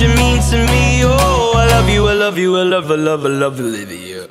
you mean to me. Oh, I love you, I love you, I love, I love, I love Olivia.